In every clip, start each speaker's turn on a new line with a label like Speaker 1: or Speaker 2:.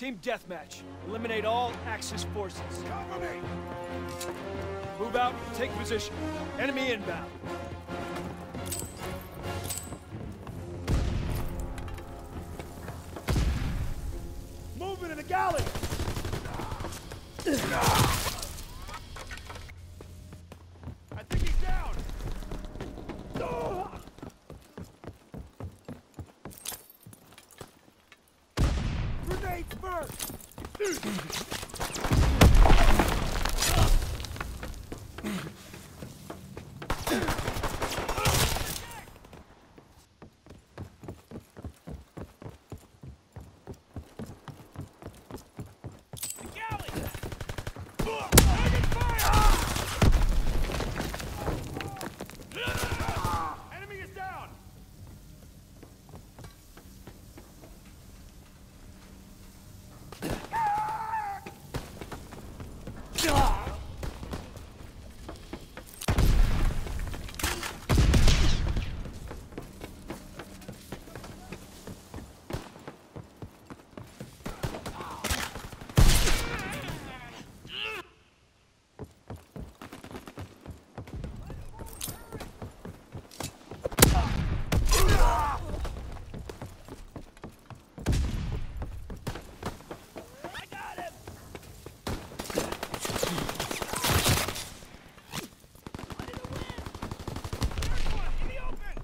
Speaker 1: Team deathmatch. Eliminate all Axis forces.
Speaker 2: Cover me!
Speaker 1: Move out, take position. Enemy inbound.
Speaker 2: Movement in the galley! Grenades first! The galley! Taking fire! Enemy is down! I got him! In the open!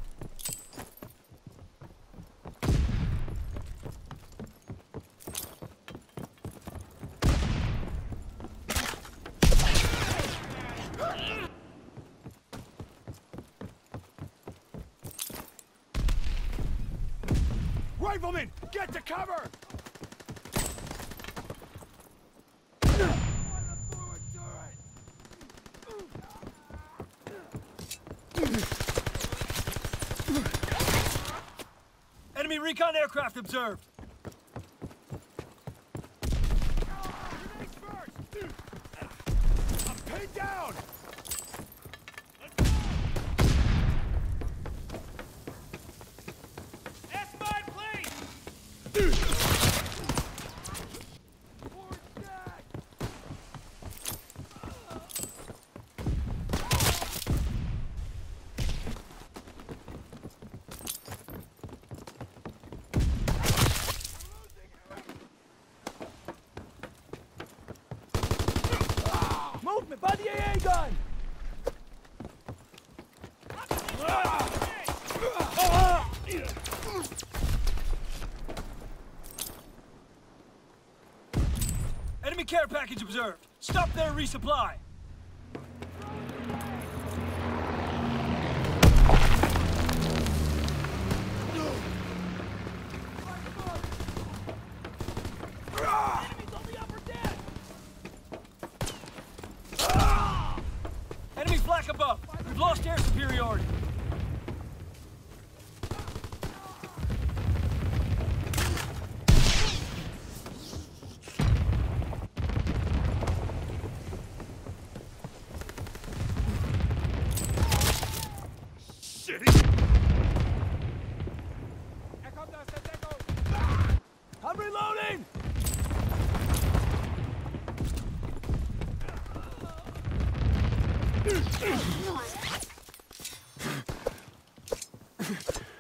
Speaker 2: Rifleman, get to cover!
Speaker 1: Enemy recon aircraft observed.
Speaker 2: Grenades first! I'm pinned down! S-mine, please! Forward stack!
Speaker 1: Movement by the AA gun! Enemy care package observed. Stop their resupply. Enemy flak above. We've lost air superiority. I'm reloading!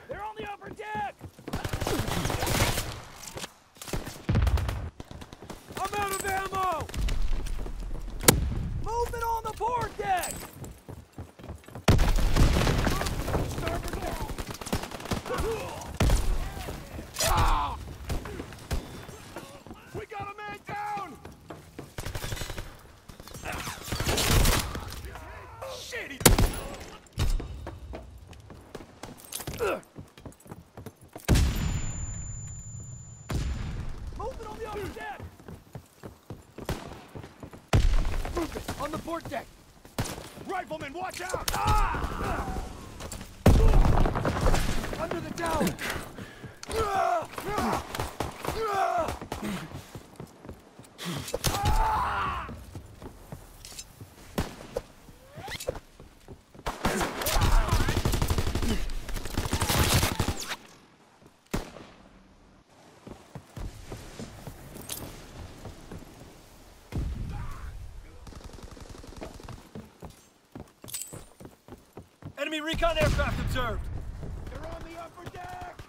Speaker 2: They're on the upper deck! I'm out of ammo!
Speaker 1: Movement on the port deck!
Speaker 2: Starboard deck! We got a man down! Shitty!
Speaker 1: Movement on the upper deck!
Speaker 2: Movement on the port deck! Rifleman, watch out! Ah! Under the tower!
Speaker 3: Enemy recon aircraft observed.
Speaker 1: They're on the upper deck!